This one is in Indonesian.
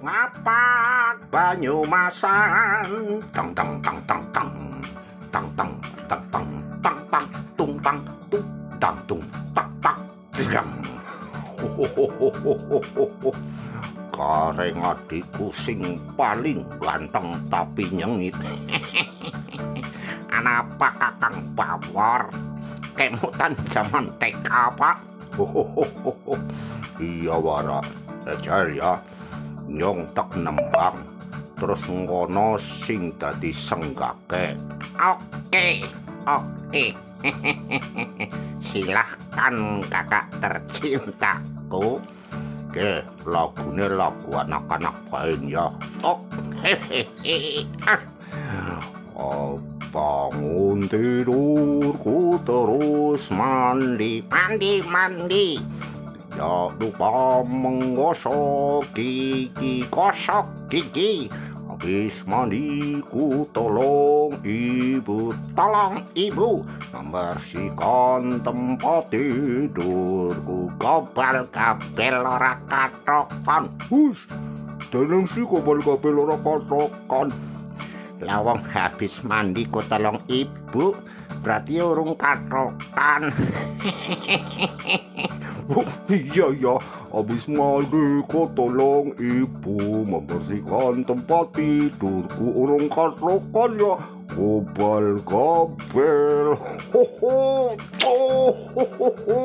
ngapak Banyumasan tang tang tang tang tang. Tang tang tang tang tang tang. Tung tang tung tang tung tak tak jam. Kareng adikku sing paling ganteng tapi nyengit. Anapa kakang bawor Kemutan zaman TK pak. Iya wara. Ejar ya Nyong tak nembang. Terus ngono sing dadi senggake. Oke Oke. Silahkan kakak tercintaku Oke, lagunya lagu anak-anak lain ya. Oh, bangun tidurku terus mandi, mandi, mandi. Jangan lupa menggosok gigi, gosok gigi. Habis mandiku tolong ibu, tolong ibu membersihkan tempat tidurku. Gobel-gabel ora katokan. Hush, dalam si gobel-gabel ora katokan. Lawang habis mandi ku tolong ibu, berarti urung katokan. Iya ya, mandi kok tolong ibu membersihkan tempat tidurku urung katrokan ya. Gobal gobel. Ho ho. Ho ho ho.